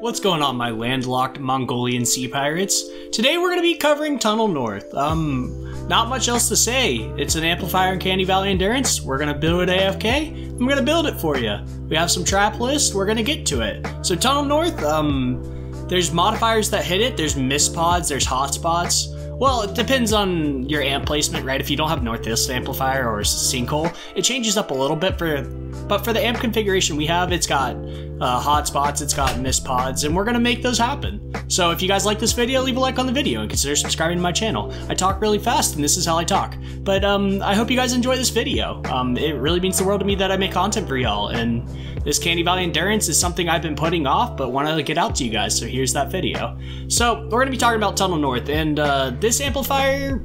What's going on, my landlocked Mongolian sea pirates? Today we're going to be covering Tunnel North. Um, not much else to say. It's an amplifier in Canny Valley Endurance. We're going to build it AFK. I'm going to build it for you. We have some trap list. We're going to get to it. So Tunnel North, um, there's modifiers that hit it. There's mist pods. There's hotspots. Well, it depends on your amp placement, right? If you don't have North Northeast amplifier or sinkhole, it changes up a little bit for, but for the amp configuration we have, it's got uh, hotspots, it's got mist pods, and we're gonna make those happen. So if you guys like this video, leave a like on the video and consider subscribing to my channel. I talk really fast, and this is how I talk. But um, I hope you guys enjoy this video. Um, it really means the world to me that I make content for y'all, and this Canny Valley Endurance is something I've been putting off, but want to get out to you guys, so here's that video. So we're gonna be talking about Tunnel North, and uh, this amplifier,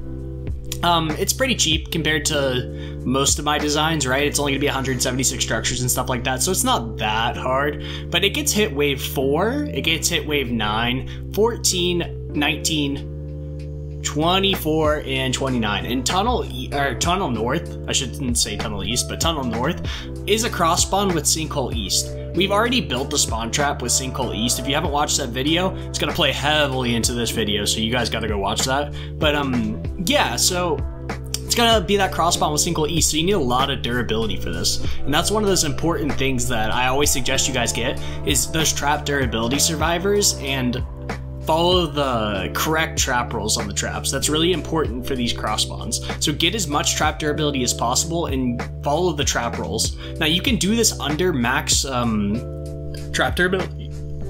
um, it's pretty cheap compared to most of my designs, right? It's only gonna be 176 structures and stuff like that, so it's not that hard. But it gets hit wave 4, it gets hit wave 9, 14, 19, 24 and 29 and tunnel or tunnel north i shouldn't say tunnel east but tunnel north is a cross spawn with sinkhole east We've already built the spawn trap with Sinkhole East. If you haven't watched that video, it's gonna play heavily into this video, so you guys gotta go watch that. But um, yeah, so it's gonna be that cross spawn with single E, so you need a lot of durability for this. And that's one of those important things that I always suggest you guys get, is those trap durability survivors, and follow the correct trap rolls on the traps. That's really important for these cross spawns. So get as much trap durability as possible and follow the trap rolls. Now you can do this under max um, trap durability,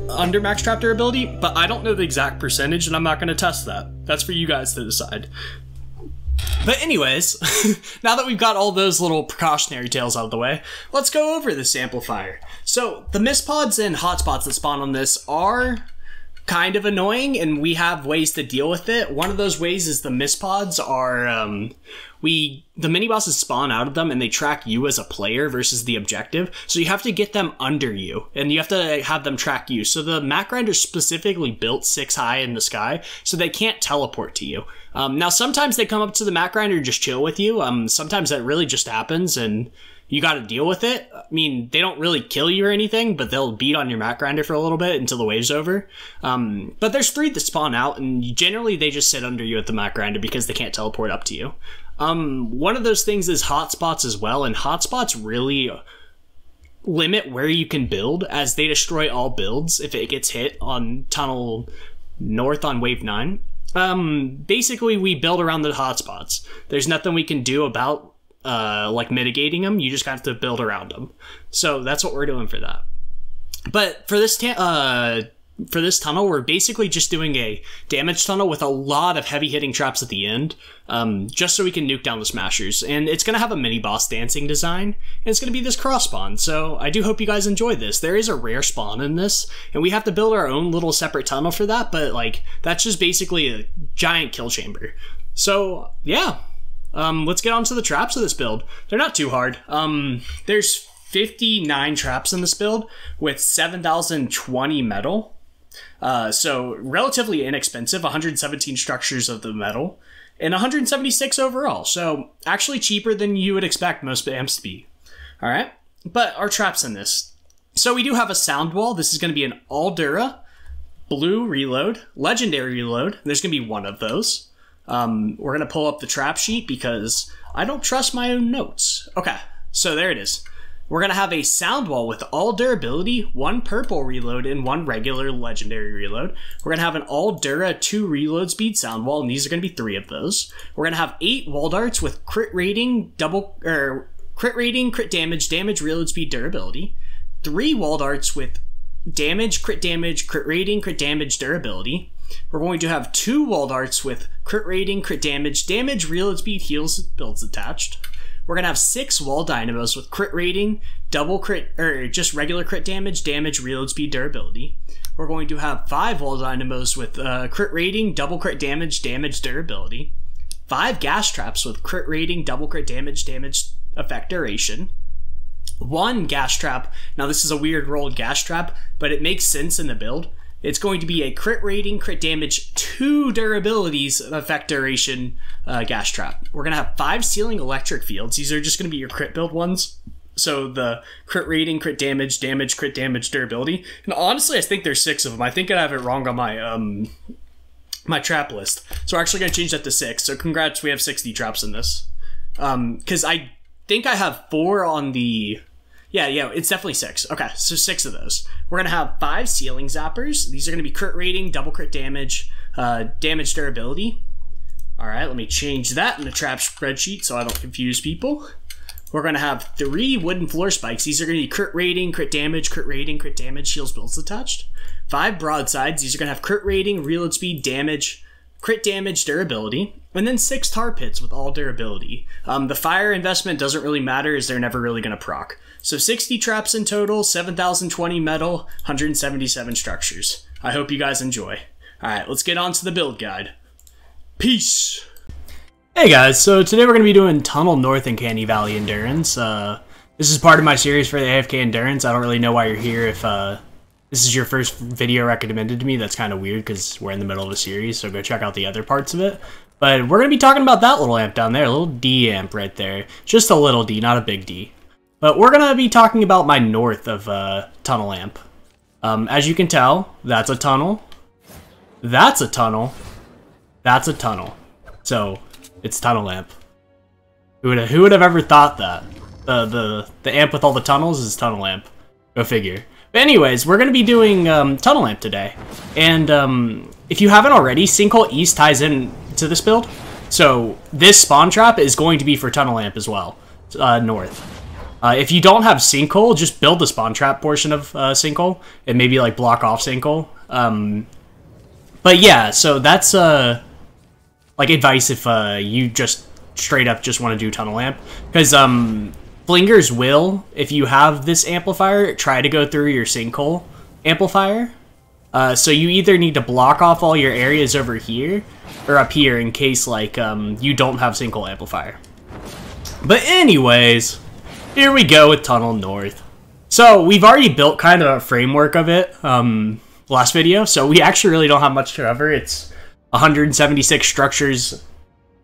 under max trap durability, but I don't know the exact percentage and I'm not to test that. That's for you guys to decide. But anyways, now that we've got all those little precautionary tales out of the way, let's go over this amplifier. So the mist pods and hotspots that spawn on this are kind of annoying and we have ways to deal with it. One of those ways is the mispods are um, we the mini bosses spawn out of them and they track you as a player versus the objective. So you have to get them under you and you have to have them track you. So the Mac grinder specifically built six high in the sky so they can't teleport to you. Um, now sometimes they come up to the Mac grinder and just chill with you. Um, sometimes that really just happens and you got to deal with it. I mean, they don't really kill you or anything, but they'll beat on your Mac grinder for a little bit until the wave's over. Um, but there's three that spawn out, and generally they just sit under you at the Mac grinder because they can't teleport up to you. Um, one of those things is hotspots as well, and hotspots really limit where you can build as they destroy all builds if it gets hit on tunnel north on wave 9 um basically we build around the hotspots there's nothing we can do about uh, like mitigating them. You just have to build around them. So that's what we're doing for that. But for this uh, for this tunnel, we're basically just doing a damage tunnel with a lot of heavy hitting traps at the end, um, just so we can nuke down the smashers. And it's gonna have a mini boss dancing design, and it's gonna be this cross spawn. So I do hope you guys enjoy this. There is a rare spawn in this, and we have to build our own little separate tunnel for that. But like that's just basically a giant kill chamber. So yeah, um, let's get on to the traps of this build. They're not too hard. Um, there's 59 traps in this build with 7,020 metal. Uh, so relatively inexpensive, 117 structures of the metal, and 176 overall. So actually cheaper than you would expect most amps to be. All right, but our traps in this. So we do have a sound wall. This is going to be an Aldura, blue reload, legendary reload. There's going to be one of those. Um, we're going to pull up the trap sheet because I don't trust my own notes. Okay, so there it is. We're going to have a sound wall with all durability, one purple reload, and one regular legendary reload. We're going to have an all dura 2 reload speed sound wall, and these are going to be three of those. We're going to have eight wall darts with crit rating, double, or crit rating, crit damage, damage, reload speed, durability. Three wall darts with damage, crit damage, crit rating, crit damage, durability. We're going to have two wall darts with crit rating, crit damage, damage, reload speed, heals, builds attached. We're going to have six wall dynamos with crit rating, double crit, or just regular crit damage, damage, reload speed, durability. We're going to have five wall dynamos with uh, crit rating, double crit damage, damage, durability. Five gas traps with crit rating, double crit damage, damage, effect duration one gas trap. Now, this is a weird rolled gas trap, but it makes sense in the build. It's going to be a crit rating, crit damage, two durabilities, effect duration uh, gas trap. We're going to have five ceiling electric fields. These are just going to be your crit build ones. So the crit rating, crit damage, damage, crit damage, durability. And honestly, I think there's six of them. I think I have it wrong on my um my trap list. So we're actually gonna change that to six. So congrats, we have 60 traps in this. Um, because I think I have four on the yeah, yeah, it's definitely six. Okay, so six of those. We're gonna have five ceiling zappers. These are gonna be crit rating, double crit damage, uh, damage durability. All right, let me change that in the trap spreadsheet so I don't confuse people. We're gonna have three wooden floor spikes. These are gonna be crit rating, crit damage, crit rating, crit damage, shields builds attached. Five broadsides. These are gonna have crit rating, reload speed, damage, crit damage, durability, and then six tar pits with all durability. Um, the fire investment doesn't really matter as they're never really going to proc. So 60 traps in total, 7,020 metal, 177 structures. I hope you guys enjoy. Alright, let's get on to the build guide. Peace! Hey guys, so today we're going to be doing Tunnel North and Canny Valley Endurance. Uh, this is part of my series for the AFK Endurance. I don't really know why you're here if uh, this is your first video recommended to me, that's kind of weird because we're in the middle of a series, so go check out the other parts of it. But we're going to be talking about that little amp down there, a little D amp right there. Just a little D, not a big D. But we're going to be talking about my north of uh, tunnel amp. Um, as you can tell, that's a tunnel. That's a tunnel. That's a tunnel. So, it's tunnel amp. Who would have, who would have ever thought that? The, the, the amp with all the tunnels is tunnel amp. Go figure. But anyways, we're going to be doing um, Tunnel Amp today. And um, if you haven't already, Sinkhole East ties in to this build. So this spawn trap is going to be for Tunnel Amp as well, uh, north. Uh, if you don't have Sinkhole, just build the spawn trap portion of uh, Sinkhole and maybe like block off Sinkhole. Um, but yeah, so that's uh, like advice if uh, you just straight up just want to do Tunnel Amp. Because um, Flingers will, if you have this amplifier, try to go through your sinkhole amplifier. Uh, so you either need to block off all your areas over here or up here in case like um, you don't have sinkhole amplifier. But anyways, here we go with Tunnel North. So we've already built kind of a framework of it um, last video, so we actually really don't have much to cover. It's 176 structures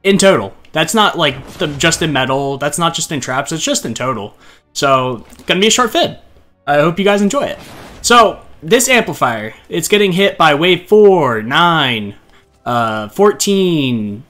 in total. That's not like the, just in metal. That's not just in traps. It's just in total. So gonna be a short vid. I hope you guys enjoy it. So this amplifier, it's getting hit by wave 4, 9, uh, 14,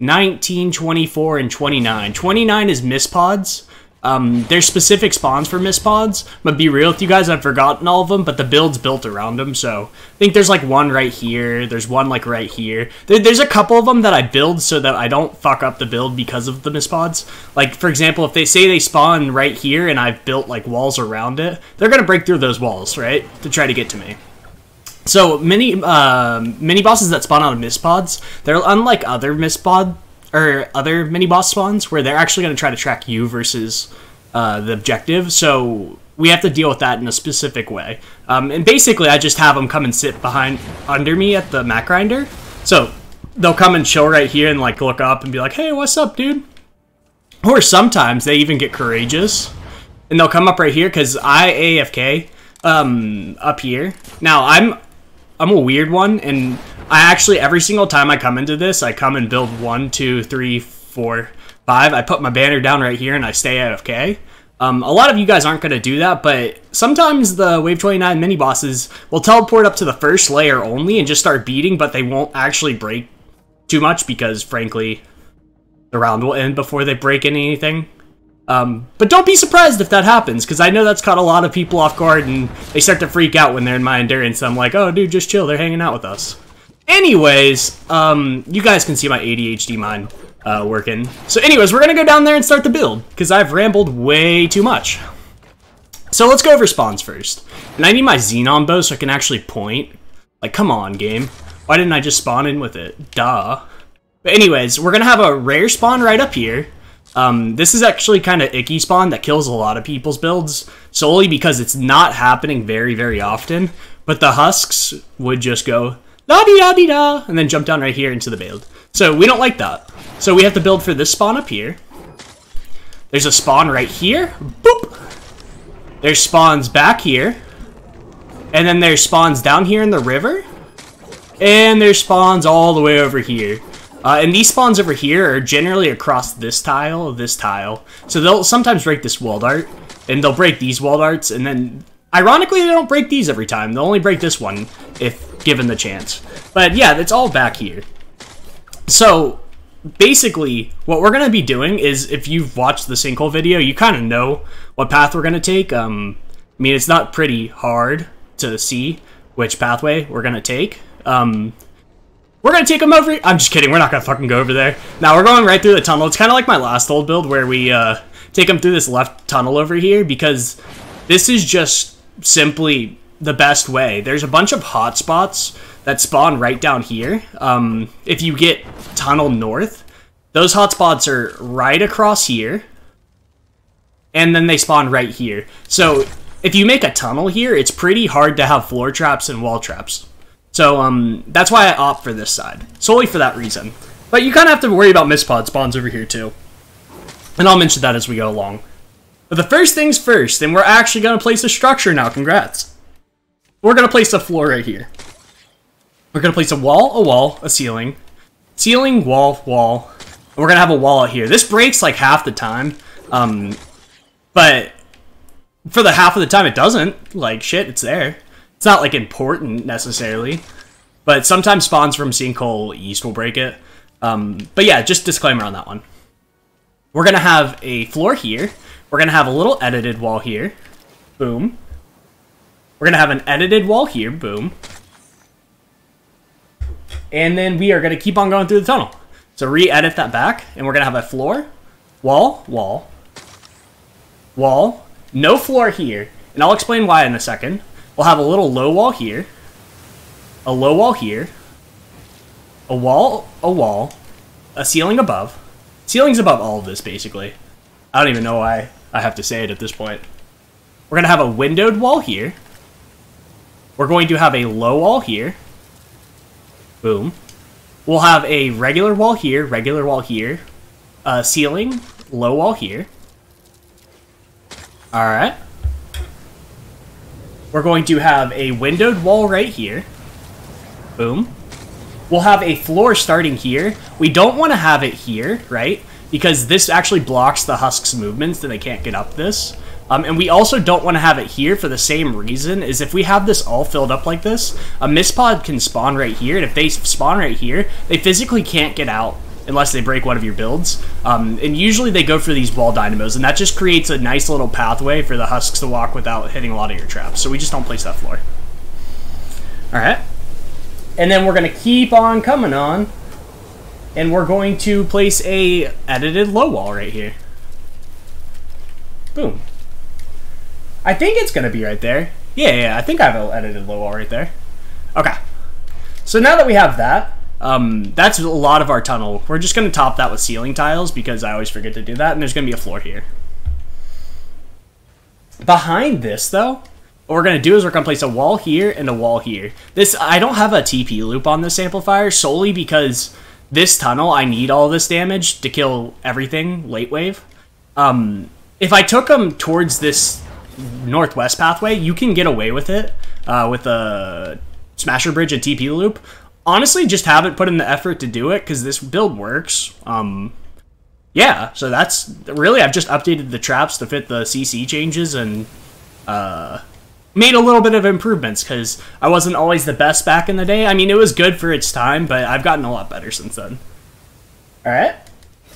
19, 24, and 29. 29 is Mistpods. Um, there's specific spawns for Mistpods, but be real with you guys, I've forgotten all of them, but the build's built around them, so I think there's like one right here, there's one like right here. There, there's a couple of them that I build so that I don't fuck up the build because of the Mistpods. Like, for example, if they say they spawn right here and I've built like walls around it, they're gonna break through those walls, right, to try to get to me. So, many, uh, mini bosses that spawn out of Mistpods, they're unlike other Mistpod or other mini boss spawns where they're actually going to try to track you versus uh, the objective. So we have to deal with that in a specific way. Um, and basically, I just have them come and sit behind under me at the Mac grinder. So they'll come and chill right here and like look up and be like, "Hey, what's up, dude?" Or sometimes they even get courageous and they'll come up right here because I AFK um, up here. Now I'm I'm a weird one and I actually, every single time I come into this, I come and build one, two, three, four, five. I put my banner down right here and I stay AFK. Um, a lot of you guys aren't going to do that, but sometimes the Wave 29 mini bosses will teleport up to the first layer only and just start beating, but they won't actually break too much because, frankly, the round will end before they break anything. Um, but don't be surprised if that happens, because I know that's caught a lot of people off guard and they start to freak out when they're in my endurance. I'm like, oh, dude, just chill. They're hanging out with us. Anyways, um, you guys can see my ADHD mind uh, working. So anyways, we're going to go down there and start the build, because I've rambled way too much. So let's go over spawns first. And I need my Xenon bow so I can actually point. Like, come on, game. Why didn't I just spawn in with it? Duh. But anyways, we're going to have a rare spawn right up here. Um, this is actually kind of icky spawn that kills a lot of people's builds, solely because it's not happening very, very often. But the husks would just go la di da di da, and then jump down right here into the build. So we don't like that. So we have to build for this spawn up here. There's a spawn right here. Boop. There's spawns back here. And then there's spawns down here in the river. And there's spawns all the way over here. Uh, and these spawns over here are generally across this tile, this tile. So they'll sometimes break this wall dart, and they'll break these wall darts, and then, ironically, they don't break these every time. They'll only break this one if given the chance. But yeah, it's all back here. So, basically, what we're going to be doing is, if you've watched the sinkhole video, you kind of know what path we're going to take. Um, I mean, it's not pretty hard to see which pathway we're going to take. Um, we're gonna take them over. I'm just kidding. We're not gonna fucking go over there. Now we're going right through the tunnel. It's kind of like my last old build where we uh, take them through this left tunnel over here because this is just simply the best way. There's a bunch of hotspots that spawn right down here. Um, if you get tunnel north, those hotspots are right across here, and then they spawn right here. So if you make a tunnel here, it's pretty hard to have floor traps and wall traps. So um, that's why I opt for this side, solely for that reason. But you kind of have to worry about mispod spawns over here too. And I'll mention that as we go along. But the first things first, and we're actually going to place a structure now, congrats. We're going to place a floor right here. We're going to place a wall, a wall, a ceiling, ceiling, wall, wall. And we're going to have a wall out here. This breaks like half the time, um, but for the half of the time it doesn't, like shit, it's there. It's not like important necessarily, but sometimes spawns from Sinkhole East will break it. Um, but yeah, just disclaimer on that one. We're gonna have a floor here. We're gonna have a little edited wall here. Boom. We're gonna have an edited wall here. Boom. And then we are gonna keep on going through the tunnel. So re-edit that back, and we're gonna have a floor, wall, wall, wall, no floor here. And I'll explain why in a second. We'll have a little low wall here, a low wall here, a wall, a wall, a ceiling above. Ceiling's above all of this, basically. I don't even know why I have to say it at this point. We're going to have a windowed wall here. We're going to have a low wall here. Boom. We'll have a regular wall here, regular wall here, a ceiling, low wall here. Alright. We're going to have a windowed wall right here. Boom. We'll have a floor starting here. We don't want to have it here, right? Because this actually blocks the Husk's movements, so they can't get up this. Um, and we also don't want to have it here for the same reason, is if we have this all filled up like this, a Mispod can spawn right here, and if they spawn right here, they physically can't get out unless they break one of your builds. Um, and usually they go for these wall dynamos, and that just creates a nice little pathway for the husks to walk without hitting a lot of your traps. So we just don't place that floor. Alright. And then we're going to keep on coming on, and we're going to place a edited low wall right here. Boom. I think it's going to be right there. Yeah, yeah, I think I have an edited low wall right there. Okay. So now that we have that, um, that's a lot of our tunnel. We're just going to top that with ceiling tiles because I always forget to do that, and there's going to be a floor here. Behind this, though, what we're going to do is we're going to place a wall here and a wall here. This I don't have a TP loop on this amplifier solely because this tunnel, I need all this damage to kill everything late wave. Um, if I took them towards this northwest pathway, you can get away with it uh, with a Smasher Bridge and TP loop honestly just haven't put in the effort to do it because this build works. Um, yeah, so that's really I've just updated the traps to fit the CC changes and uh, made a little bit of improvements because I wasn't always the best back in the day. I mean, it was good for its time, but I've gotten a lot better since then. All right.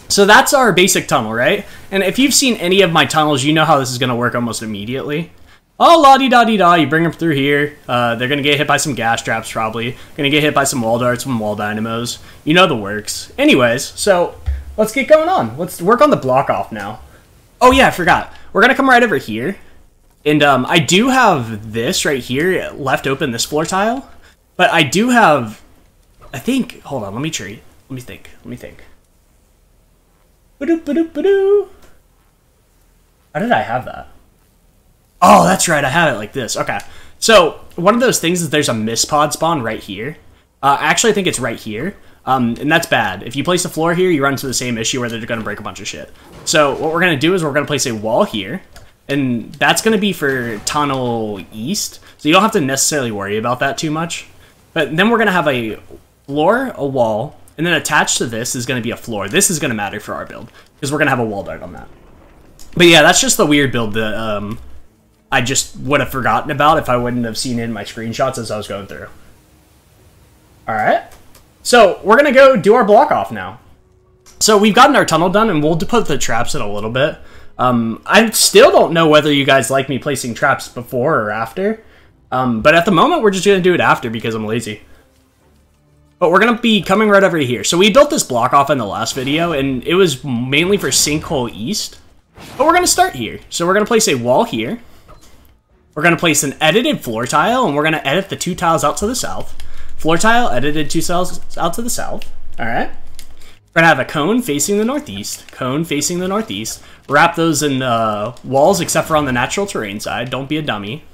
So that's our basic tunnel, right? And if you've seen any of my tunnels, you know how this is going to work almost immediately. Oh, la di da di da, you bring them through here. Uh, they're gonna get hit by some gas traps, probably. Gonna get hit by some wall darts, some wall dynamos. You know the works. Anyways, so let's get going on. Let's work on the block off now. Oh yeah, I forgot. We're gonna come right over here. And um, I do have this right here left open, this floor tile. But I do have, I think, hold on, let me tree. Let me think, let me think. How did I have that? Oh, that's right. I have it like this. Okay. So one of those things is there's a mispod spawn right here. Uh, actually, I think it's right here. Um, and that's bad. If you place a floor here, you run into the same issue where they're going to break a bunch of shit. So what we're going to do is we're going to place a wall here. And that's going to be for tunnel east. So you don't have to necessarily worry about that too much. But then we're going to have a floor, a wall, And then attached to this is going to be a floor. This is going to matter for our build, because we're going to have a wall dart on that. But yeah, that's just the weird build that um, I just would have forgotten about if I wouldn't have seen it in my screenshots as I was going through. Alright. So, we're going to go do our block off now. So, we've gotten our tunnel done, and we'll put the traps in a little bit. Um, I still don't know whether you guys like me placing traps before or after. Um, but at the moment, we're just going to do it after because I'm lazy. But we're going to be coming right over here. So we built this block off in the last video, and it was mainly for Sinkhole East. But we're going to start here. So we're going to place a wall here. We're going to place an edited floor tile, and we're going to edit the two tiles out to the south. Floor tile, edited two tiles out to the south. All right. We're to have a cone facing the northeast. Cone facing the northeast. Wrap those in uh, walls, except for on the natural terrain side. Don't be a dummy.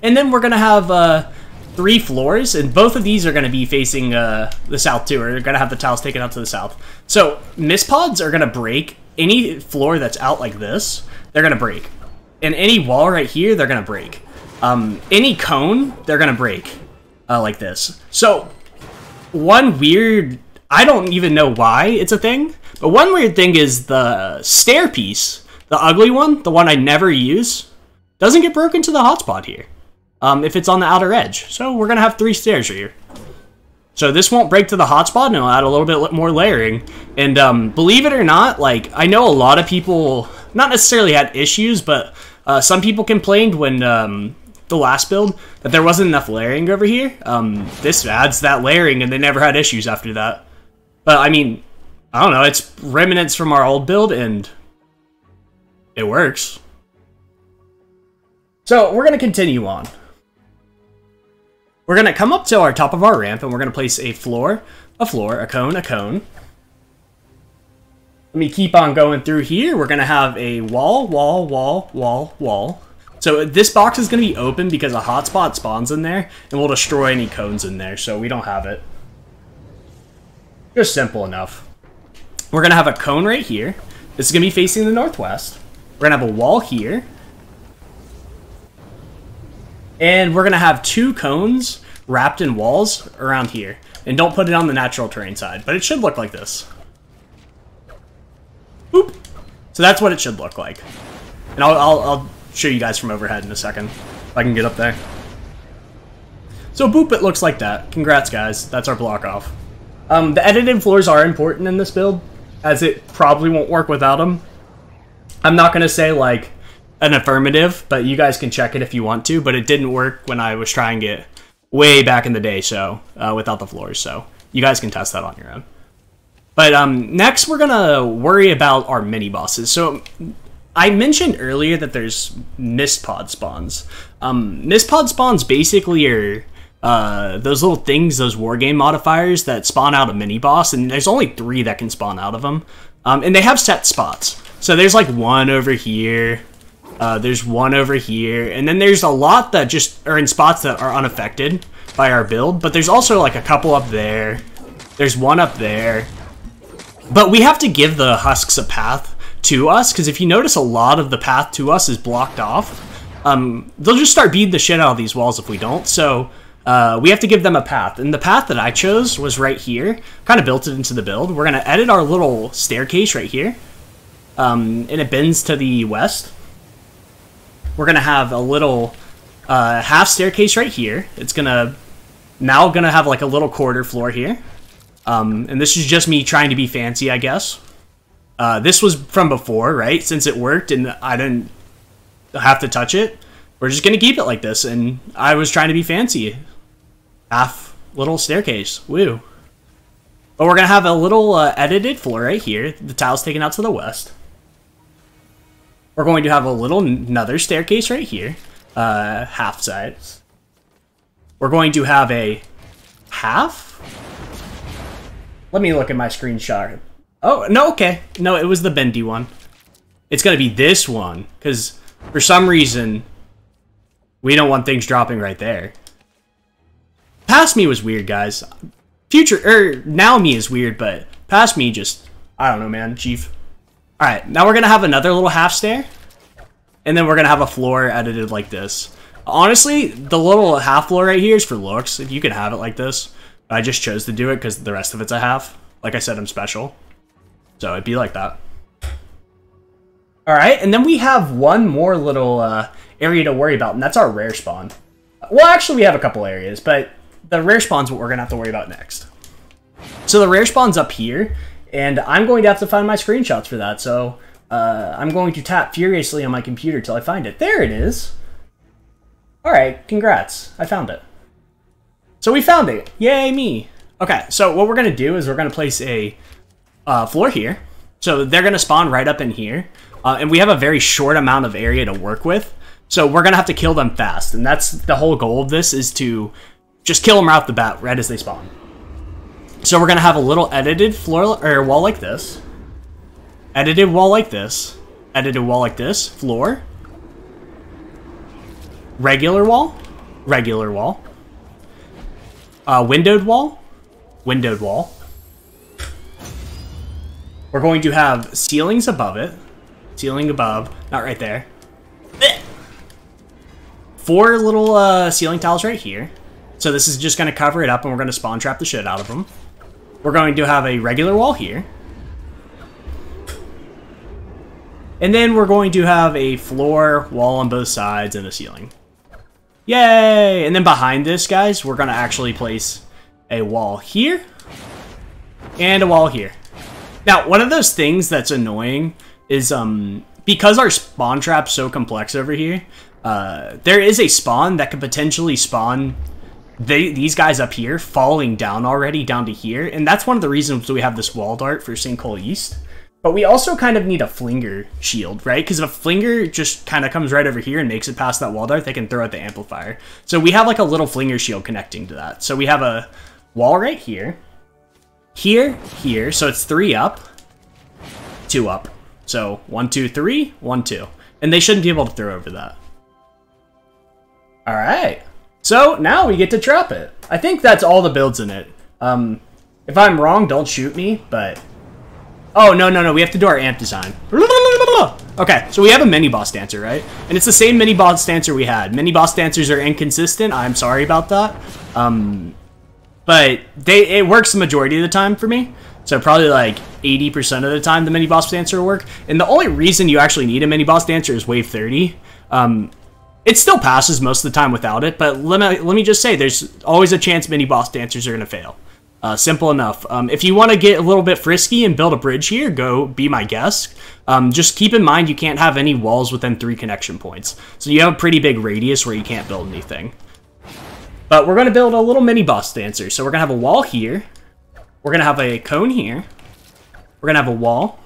And then we're to have uh, three floors, and both of these are to be facing uh, the south too, going to have the tiles taken out to the south. So mist pods are to break any floor that's out like this. They're to break, and any wall right here, they're to break. Um, any cone, they're to break uh, like this. So one weird, I don't even know why it's a thing, but one weird thing is the stair piece, the ugly one, the one I never use, doesn't get broken to the hotspot here um, if it's on the outer edge. So we're going to have three stairs here. So this won't break to the hotspot, and it'll add a little bit more layering. And um, believe it or not, like I know a lot of people, not necessarily had issues, but uh, some people complained when um, the last build that there wasn't enough layering over here. Um, this adds that layering, and they never had issues after that. But I mean, I don't know. It's remnants from our old build, and it works. So we're gonna continue on. We're going to come up to our top of our ramp, and we're going to place a floor, a floor, a cone, a cone. Let me keep on going through here. We're going to have a wall, wall, wall, wall, wall. So this box is going to be open because a hotspot spawns in there, and we'll destroy any cones in there, so we don't have it. Just simple enough. We're going to have a cone right here. This is going to be facing the northwest. We're going to have a wall here. And we're going to have two cones wrapped in walls around here. And don't put it on the natural terrain side, but it should look like this. Boop. So that's what it should look like. And I'll, I'll, I'll show you guys from overhead in a second. If I can get up there. So boop, it looks like that. Congrats, guys. That's our block off. Um, the edited floors are important in this build, as it probably won't work without them. I'm not going to say, like, an affirmative, but you guys can check it if you want to. But it didn't work when I was trying it way back in the day, so uh, without the floors. So you guys can test that on your own. But um, next, we're gonna worry about our mini bosses. So I mentioned earlier that there's mist pod spawns. Um, mist pod spawns basically are uh, those little things, those war game modifiers that spawn out a mini boss, and there's only three that can spawn out of them. Um, and they have set spots. So there's like one over here, uh, there's one over here, and then there's a lot that just are in spots that are unaffected by our build, but there's also like a couple up there. There's one up there. But we have to give the husks a path to us, because if you notice a lot of the path to us is blocked off, um, they'll just start beating the shit out of these walls if we don't, so uh, we have to give them a path. And the path that I chose was right here, kind of built it into the build. We're going to edit our little staircase right here, um, and it bends to the west we're gonna have a little uh, half staircase right here. It's gonna now gonna have like a little quarter floor here. Um, and this is just me trying to be fancy, I guess. Uh, this was from before, right? Since it worked and I didn't have to touch it, we're just gonna keep it like this. And I was trying to be fancy. Half little staircase. Woo. But we're gonna have a little uh, edited floor right here. The tile's taken out to the west. We're going to have a little another staircase right here, uh, half size. We're going to have a half. Let me look at my screenshot. Oh, no, okay. No, it was the bendy one. It's going to be this one, because for some reason, we don't want things dropping right there. Past me was weird, guys. Future, er, now me is weird, but past me just, I don't know, man, chief. Alright, now we're to have another little half stair. And then we're to have a floor edited like this. Honestly, the little half floor right here is for looks. If you could have it like this. I just chose to do it because the rest of it's a half. Like I said, I'm special. So it'd be like that. All right, and then we have one more little uh, area to worry about, and that's our rare spawn. Well, actually, we have a couple areas, but the rare spawn's what we're going to have to worry about next. So the rare spawn's up here, and I'm going to have to find my screenshots for that, so uh, I'm going to tap furiously on my computer till I find it. There it is! Alright, congrats. I found it. So we found it. Yay, me. Okay, so what we're going to do is we're going to place a uh, floor here. So they're going to spawn right up in here. Uh, and we have a very short amount of area to work with. So we're going to have to kill them fast. And that's the whole goal of this is to just kill them right off the bat, right as they spawn. So we're going to have a little edited floor or wall like this. Edited wall like this. Edited wall like this. Floor. Regular wall. Regular wall. Uh, windowed wall. Windowed wall. We're going to have ceilings above it. Ceiling above. Not right there. Four little uh, ceiling tiles right here. So this is just going to cover it up and we're going to spawn trap the shit out of them. We're going to have a regular wall here. And then we're going to have a floor, wall on both sides, and a ceiling. Yay! And then behind this, guys, we're going to actually place a wall here and a wall here. Now, one of those things that's annoying is um because our spawn trap's so complex over here, uh, there is a spawn that could potentially spawn they, these guys up here falling down already down to here, and that's one of the reasons we have this wall dart for Sinkhole East. But we also kind of need a flinger shield, right? Because if a flinger just kind of comes right over here and makes it past that wall dart, they can throw out the amplifier. So we have like a little flinger shield connecting to that. So we have a wall right here, here, here. So it's three up, two up. So one, two, three, one, two. And they shouldn't be able to throw over that. All right. So now we get to trap it. I think that's all the builds in it. Um, if I'm wrong, don't shoot me, but... Oh, no, no, no, we have to do our amp design. Okay, so we have a mini-boss dancer, right? And it's the same mini-boss dancer we had. Mini-boss dancers are inconsistent. I'm sorry about that. Um, but they it works the majority of the time for me. So probably like 80% of the time the mini-boss dancer will work. And the only reason you actually need a mini-boss dancer is wave 30. Um, it still passes most of the time without it, but let me, let me just say, there's always a chance mini boss dancers are going to fail. Uh, simple enough. Um, if you want to get a little bit frisky and build a bridge here, go be my guest. Um, just keep in mind you can't have any walls within three connection points. So you have a pretty big radius where you can't build anything. But we're going to build a little mini boss dancer. So we're going to have a wall here. We're going to have a cone here. We're going to have a wall.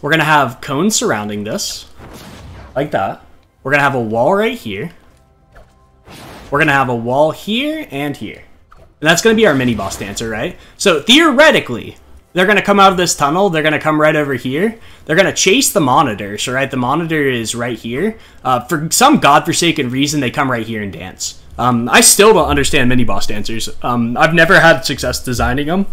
We're going to have cones surrounding this. Like that. We're going to have a wall right here. We're going to have a wall here and here. And that's going to be our mini-boss dancer, right? So theoretically, they're going to come out of this tunnel. They're going to come right over here. They're going to chase the monitor. So, right, the monitor is right here. Uh, for some godforsaken reason, they come right here and dance. Um, I still don't understand mini-boss dancers. Um, I've never had success designing them.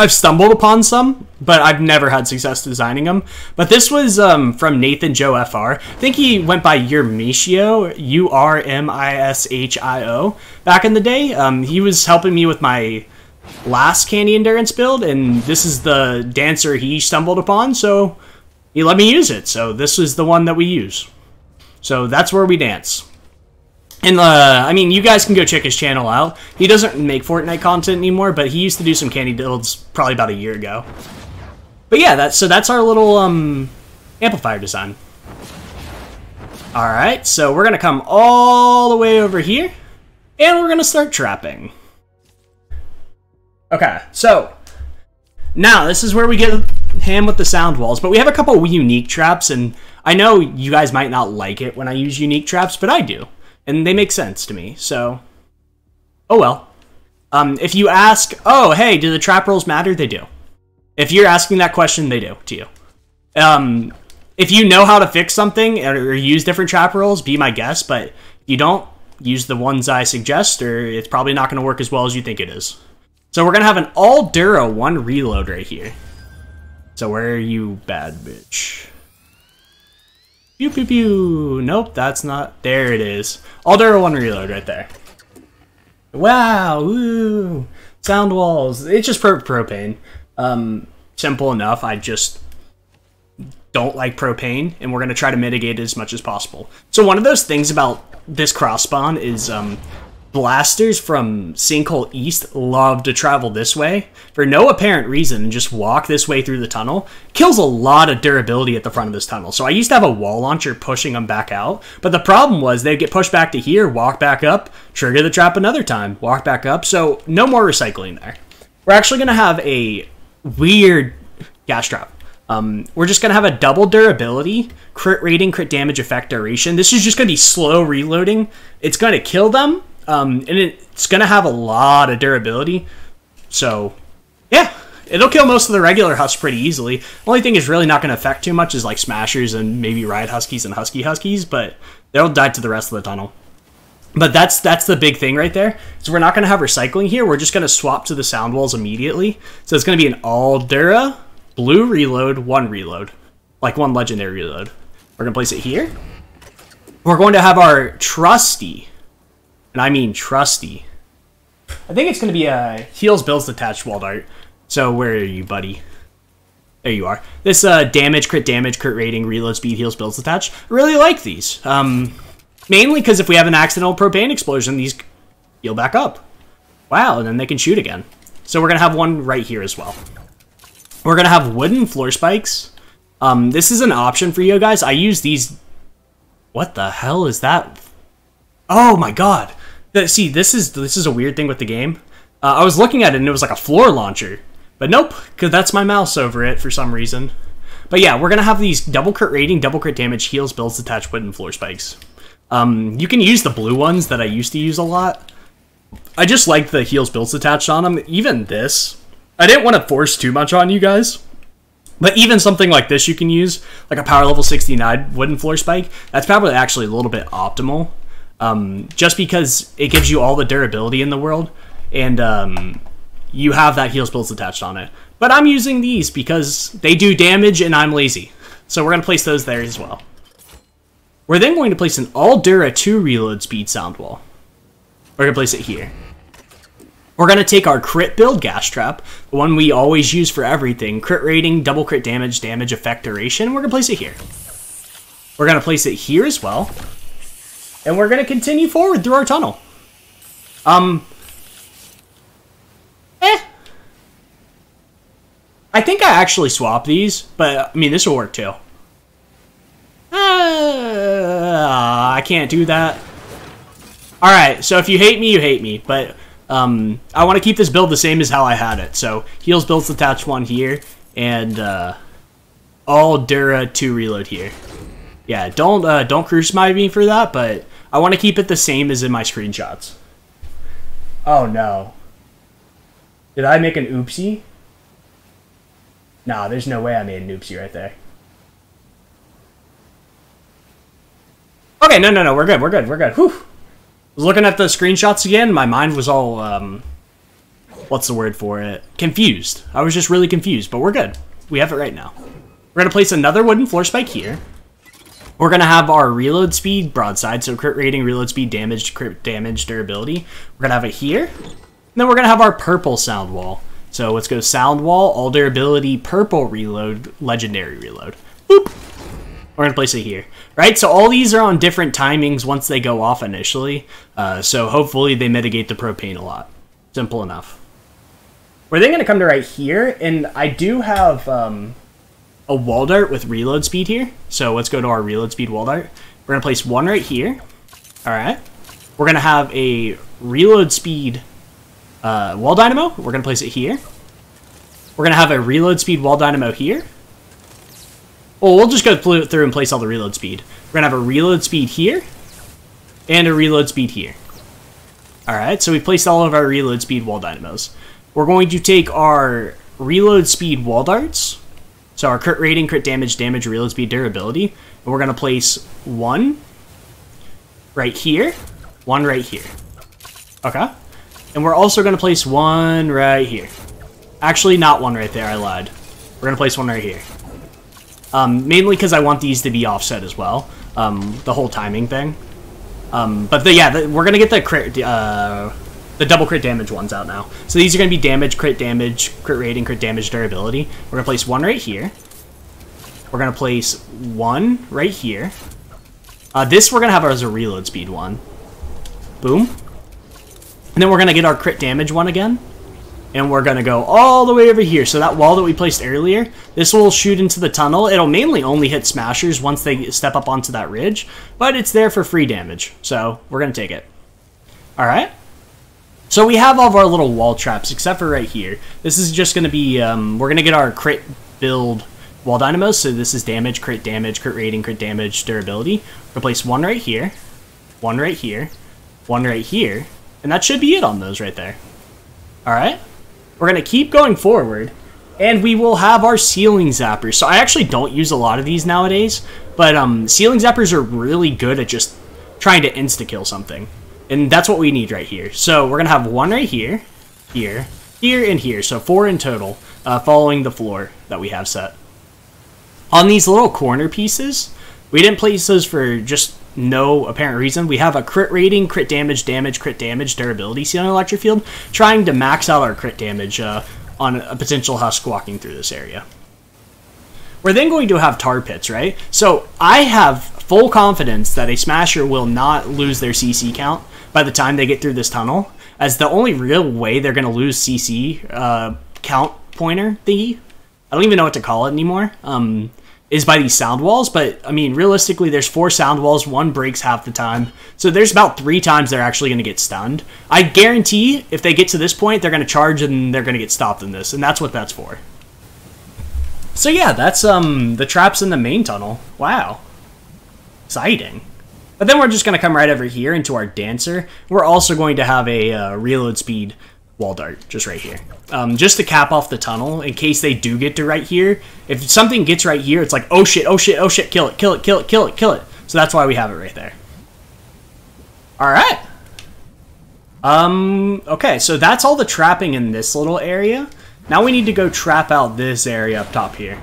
I've stumbled upon some, but I've never had success designing them. But this was um, from Nathan Joe FR. I think he went by Urmishio, U R M I S H I O, back in the day. Um, he was helping me with my last Canny Endurance build, and this is the dancer he stumbled upon, so he let me use it. So this is the one that we use. So that's where we dance. And uh, I mean, you guys can go check his channel out. He doesn't make Fortnite content anymore, but he used to do some canny builds probably about a year ago. But yeah, that's so that's our little um, amplifier design. All right, so we're gonna come all the way over here, and we're gonna start trapping. Okay, so now this is where we get ham with the sound walls, but we have a couple unique traps, and I know you guys might not like it when I use unique traps, but I do and they make sense to me. So, oh well. Um, if you ask, oh hey, do the trap rolls matter? They do. If you're asking that question, they do to you. Um, if you know how to fix something or use different trap rolls, be my guest. But if you don't, use the ones I suggest, or it's probably not going to work as well as you think it is. So we're going to have an all Duro 1 reload right here. So where are you, bad bitch? Pew pew pew. Nope, that's not. There it is. Aldera 1 reload right there. Wow, woo. Sound walls. It's just pro- propane. Um, simple enough. I just don't like propane, and we're going to try to mitigate it as much as possible. So one of those things about this cross spawn is um, blasters from Sinkhole East love to travel this way for no apparent reason and just walk this way through the tunnel. Kills a lot of durability at the front of this tunnel. So I used to have a wall launcher pushing them back out, but the problem was they'd get pushed back to here, walk back up, trigger the trap another time, walk back up. So no more recycling there. We're actually going to have a weird gas trap. Um, we're just going to have a double durability, crit rating, crit damage, effect duration. This is just going to be slow reloading. It's going to kill them, um, and it's going to have a lot of durability. So, yeah, it'll kill most of the regular husks pretty easily. Only thing is really not going to affect too much is like smashers and maybe ride huskies and husky huskies, but they'll die to the rest of the tunnel. But that's that's the big thing right there. So we're not going to have recycling here. We're just going to swap to the sound walls immediately. So it's going to be an all dura, blue reload, one reload, like one legendary reload. We're going to place it here. We're going to have our trusty, and I mean trusty. I think it's going to be a heals builds detached wall dart. So where are you, buddy? There you are. This uh, damage, crit damage, crit rating, reload speed, heals, builds attached. I really like these. Um, mainly because if we have an accidental propane explosion, these heal back up. Wow, and then they can shoot again. So we're going to have one right here as well. We're going to have wooden floor spikes. Um, this is an option for you guys. I use these... What the hell is that? Oh my god. See, this is this is a weird thing with the game. Uh, I was looking at it and it was like a floor launcher. But nope, because that's my mouse over it for some reason. But yeah, we're to have these double crit rating, double crit damage, heals, builds, attached wooden floor spikes. Um, you can use the blue ones that I used to use a lot. I just like the heals, builds attached on them. Even this. I didn't want to force too much on you guys. But even something like this you can use, like a power level 69 wooden floor spike, that's probably actually a little bit optimal. Um, just because it gives you all the durability in the world. And um, you have that heals builds attached on it. But I'm using these because they do damage and I'm lazy. So we're going to place those there as well. We're then going to place an Aldura 2 reload speed sound wall. We're going to place it here. We're going to take our crit build gas trap, the one we always use for everything, crit rating, double crit damage, damage effect duration. We're going to place it here. We're going to place it here as well. And we're going to continue forward through our tunnel. Um, eh. I think I actually swap these, but I mean, this will work too. Uh, I can't do that. Alright, so if you hate me, you hate me, but um, I want to keep this build the same as how I had it. So, heals builds attached one here, and uh, all Dura 2 reload here. Yeah, don't uh, don't crucify me for that, but I want to keep it the same as in my screenshots. Oh no. Did I make an oopsie? Nah, there's no way I made an oopsie right there. Okay, no, no, no, we're good, we're good, we're good. Whew. Was looking at the screenshots again, my mind was all, um, what's the word for it? Confused. I was just really confused, but we're good. We have it right now. We're gonna place another wooden floor spike here. We're gonna have our reload speed broadside, so crit rating, reload speed, damage, crit damage, durability. We're gonna have it here. And then we're gonna have our purple sound wall. So let's go sound wall, all durability, purple reload, legendary reload. Boop. We're gonna place it here, right? So all these are on different timings once they go off initially. Uh, so hopefully they mitigate the propane a lot. Simple enough. We're then gonna come to right here, and I do have um, a wall dart with reload speed here. So let's go to our reload speed wall dart. We're gonna place one right here. All right. We're gonna have a reload speed uh, wall dynamo. We're gonna place it here. We're gonna have a reload speed wall dynamo here. Well, we'll just go through and place all the reload speed. We're gonna have a reload speed here, and a reload speed here. Alright, so we placed all of our reload speed wall dynamos. We're going to take our reload speed wall darts, so our crit rating, crit damage, damage, reload speed, durability, and we're gonna place one right here, one right here. Okay? And we're also gonna place one right here. Actually, not one right there, I lied. We're gonna place one right here. Um, mainly because I want these to be offset as well. Um, the whole timing thing. Um, but the, yeah, the, we're gonna get the crit. Uh, the double crit damage ones out now. So these are going to be damage, crit damage, crit rating, crit damage, durability. We're going to place one right here. We're going to place one right here. Uh, this we're going to have as a reload speed one. Boom. And then we're going to get our crit damage one again. And we're going to go all the way over here. So that wall that we placed earlier, this will shoot into the tunnel. It'll mainly only hit smashers once they step up onto that ridge. But it's there for free damage. So we're going to take it. Alright. So we have all of our little wall traps, except for right here. This is just going to be, um, we're going to get our crit build wall dynamos. So this is damage, crit damage, crit rating, crit damage, durability. Replace one right here, one right here, one right here, and that should be it on those right there. Alright? We're going to keep going forward, and we will have our ceiling zappers. So I actually don't use a lot of these nowadays, but um, ceiling zappers are really good at just trying to insta-kill something. And that's what we need right here. So we're going to have one right here, here, here, and here. So four in total, uh, following the floor that we have set. On these little corner pieces, we didn't place those for just no apparent reason. We have a crit rating, crit damage, damage, crit damage, durability ceiling electric field, trying to max out our crit damage uh, on a potential husk walking through this area. We're then going to have tar pits, right? So I have full confidence that a smasher will not lose their CC count by the time they get through this tunnel, as the only real way they're going to lose CC uh, count pointer thingy. I don't even know what to call it anymore. Um, is by these sound walls, but I mean, realistically, there's four sound walls, one breaks half the time. So there's about three times they're actually going to get stunned. I guarantee if they get to this point, they're going to charge and they're going to get stopped in this, and that's what that's for. So yeah, that's um the traps in the main tunnel. Wow. Exciting. But then we're just going to come right over here into our dancer. We're also going to have a uh, reload speed wall dart just right here. Um, just to cap off the tunnel in case they do get to right here. If something gets right here, it's like, oh shit, oh shit, oh shit, kill it, kill it, kill it, kill it, kill it. So that's why we have it right there. Alright. Um, okay, so that's all the trapping in this little area. Now we need to go trap out this area up top here.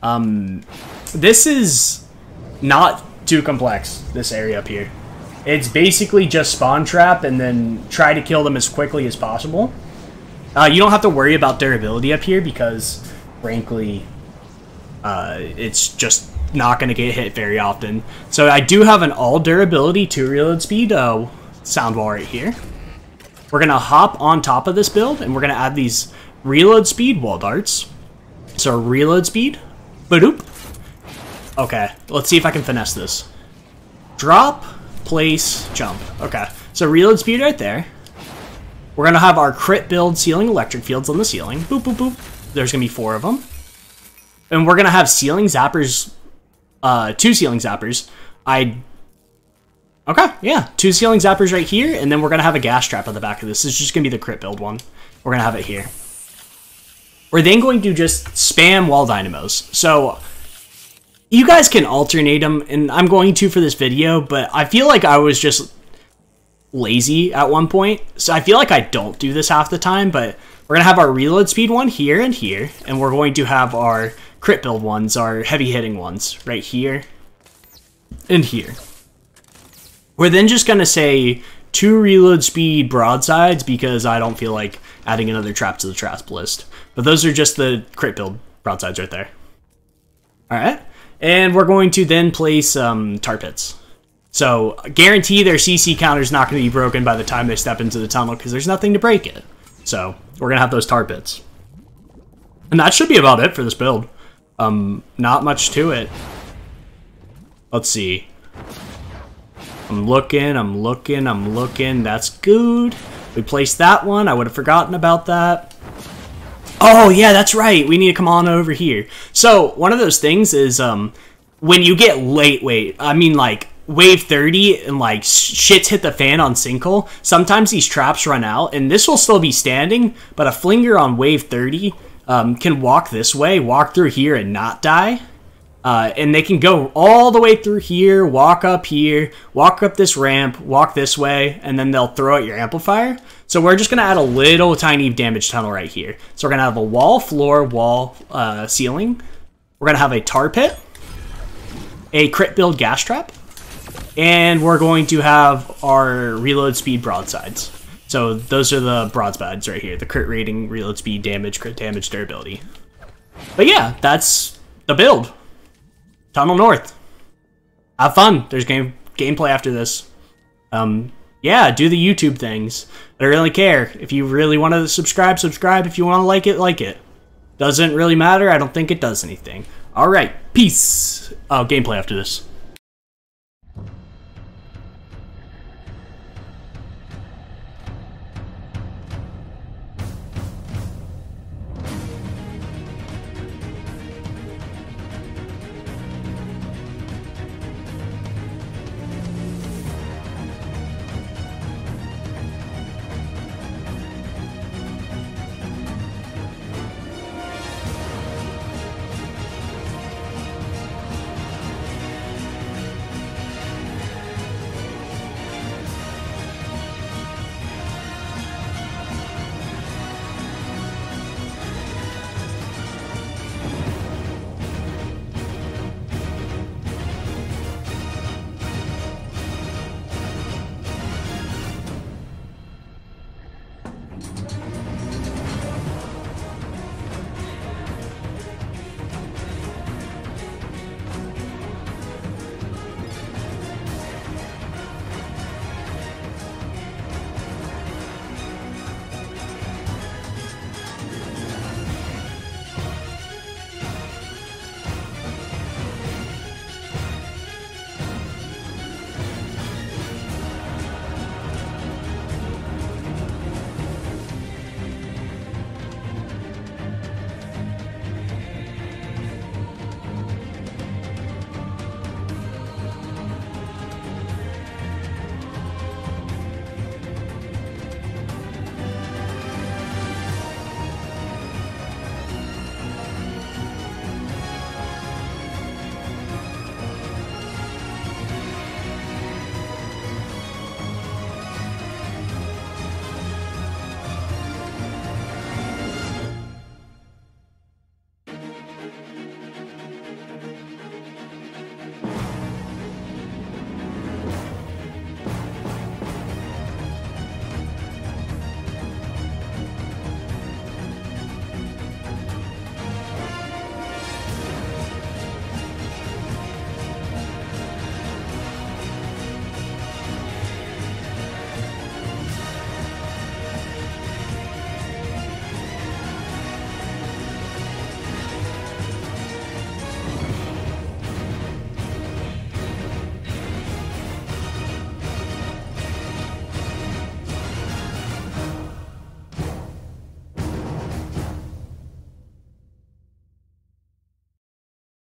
Um, this is not too complex, this area up here. It's basically just spawn trap and then try to kill them as quickly as possible. Uh, you don't have to worry about durability up here because, frankly, uh, it's just not going to get hit very often. So I do have an all durability 2 reload speed uh, sound wall right here. We're going to hop on top of this build and we're going to add these reload speed wall darts. So reload speed, badoop. Okay, let's see if I can finesse this. Drop, place, jump. Okay, so reload speed right there. We're going to have our crit build ceiling electric fields on the ceiling. Boop, boop, boop. There's going to be four of them. And we're going to have ceiling zappers, uh, two ceiling zappers. I... Okay, yeah, two ceiling zappers right here, and then we're going to have a gas trap on the back of this. This is just going to be the crit build one. We're going to have it here. We're then going to just spam wall dynamos. So you guys can alternate them, and I'm going to for this video, but I feel like I was just lazy at one point. So I feel like I don't do this half the time, but we're going to have our reload speed one here and here, and we're going to have our crit build ones, our heavy hitting ones, right here and here. We're then just going to say two reload speed broadsides because I don't feel like adding another trap to the trap list. But those are just the crit build broadsides right there. Alright. And we're going to then place um, tar pits. So guarantee their CC counter is not going to be broken by the time they step into the tunnel because there's nothing to break it. So we're going to have those tar pits. And that should be about it for this build. Um, not much to it. Let's see. I'm looking, I'm looking, I'm looking. That's good. We placed that one. I would have forgotten about that. Oh, yeah, that's right. We need to come on over here. So, one of those things is um, when you get late wait, I mean, like, wave 30 and, like, shit's hit the fan on Sinkhole, sometimes these traps run out, and this will still be standing, but a flinger on wave 30 um, can walk this way, walk through here, and not die. Uh, and they can go all the way through here, walk up here, walk up this ramp, walk this way, and then they'll throw out your amplifier. So we're just going to add a little tiny damage tunnel right here. So we're going to have a wall, floor, wall, uh, ceiling. We're going to have a tar pit, a crit build gas trap, and we're going to have our reload speed broadsides. So those are the broadsides right here. The crit rating, reload speed, damage, crit damage, durability. But yeah, that's the build. Tunnel North. Have fun. There's game gameplay after this. Um, yeah, do the YouTube things. I don't really care. If you really want to subscribe, subscribe. If you want to like it, like it. Doesn't really matter. I don't think it does anything. All right, peace. Oh, gameplay after this.